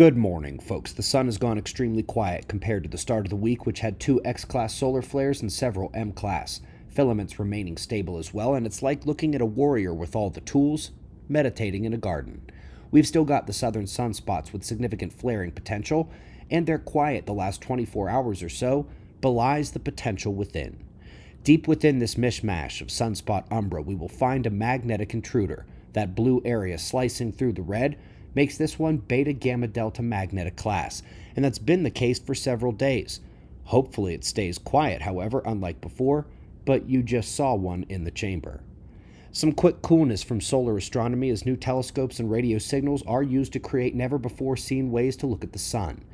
Good morning, folks. The sun has gone extremely quiet compared to the start of the week, which had two X class solar flares and several M class. Filaments remaining stable as well, and it's like looking at a warrior with all the tools, meditating in a garden. We've still got the southern sunspots with significant flaring potential, and their quiet the last 24 hours or so belies the potential within. Deep within this mishmash of sunspot umbra, we will find a magnetic intruder, that blue area slicing through the red makes this one beta gamma delta magnetic class, and that's been the case for several days. Hopefully it stays quiet, however, unlike before, but you just saw one in the chamber. Some quick coolness from solar astronomy as new telescopes and radio signals are used to create never before seen ways to look at the sun.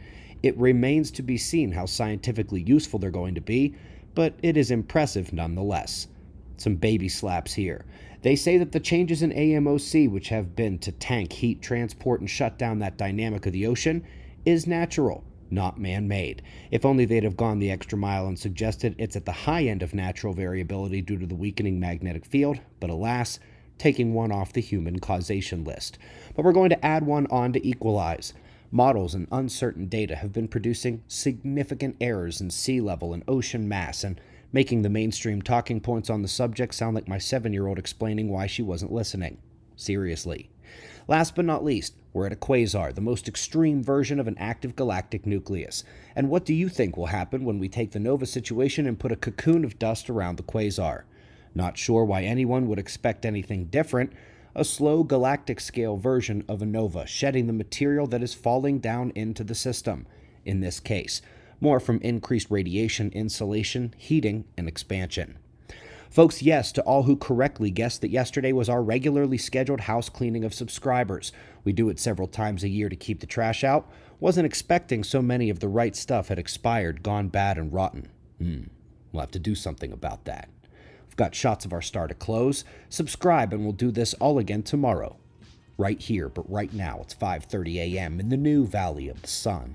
It remains to be seen how scientifically useful they're going to be, but it is impressive nonetheless. Some baby slaps here. They say that the changes in AMOC, which have been to tank, heat, transport, and shut down that dynamic of the ocean, is natural, not man made. If only they'd have gone the extra mile and suggested it's at the high end of natural variability due to the weakening magnetic field, but alas, taking one off the human causation list. But we're going to add one on to equalize. Models and uncertain data have been producing significant errors in sea level and ocean mass, and making the mainstream talking points on the subject sound like my seven year old explaining why she wasn't listening. Seriously. Last but not least, we're at a quasar, the most extreme version of an active galactic nucleus. And what do you think will happen when we take the nova situation and put a cocoon of dust around the quasar? Not sure why anyone would expect anything different. A slow galactic scale version of a nova, shedding the material that is falling down into the system, in this case more from increased radiation, insulation, heating, and expansion. Folks, yes, to all who correctly guessed that yesterday was our regularly scheduled house cleaning of subscribers. We do it several times a year to keep the trash out. Wasn't expecting so many of the right stuff had expired, gone bad, and rotten. Hmm, we'll have to do something about that. We've got shots of our star to close. Subscribe, and we'll do this all again tomorrow. Right here, but right now it's 5:30 a.m. in the new Valley of the Sun